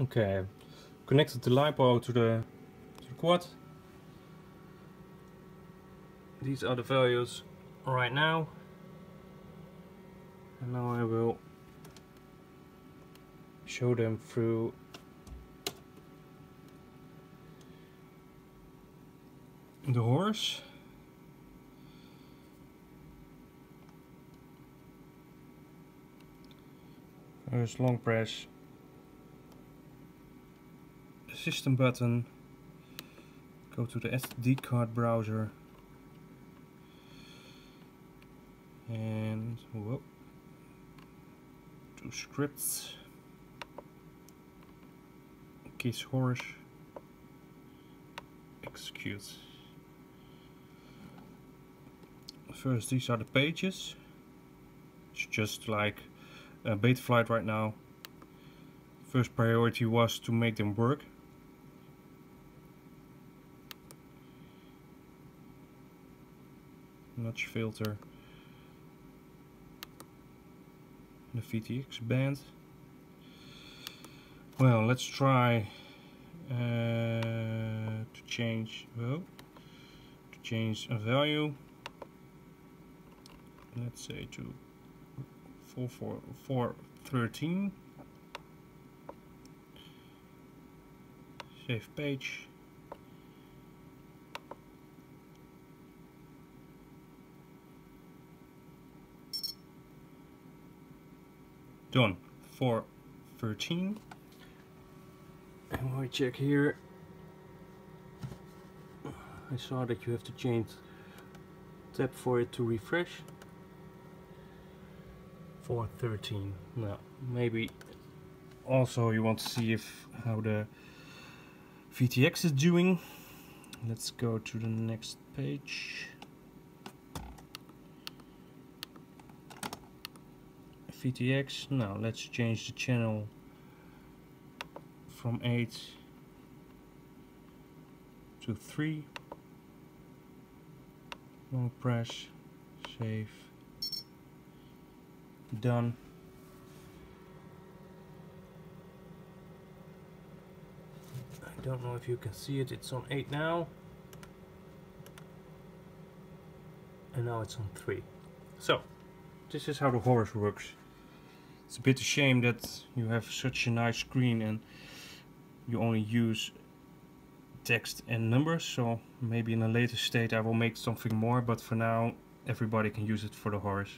Okay, connected the LiPo to the, to the quad. These are the values right now. And now I will show them through the Horus. First long press system button, go to the SD card browser. And whoop, to scripts, kiss Horus, execute. First these are the pages, it's just like a Betaflight right now. First priority was to make them work notch filter. The VTX band. Well let's try uh, to change well to change a value. Let's say to 44413 save page done for 13 and we check here. I saw that you have to change tap for it to refresh. 413. now maybe. Also you want to see if how the VTX is doing. Let's go to the next page VTX. Now let's change the channel from 8 to 3. Long press, save, done. I don't know if you can see it, it's on 8 now. And now it's on 3. So, this is how the Horus works. It's a bit a shame that you have such a nice screen and you only use text and numbers so maybe in a later state I will make something more but for now everybody can use it for the Horus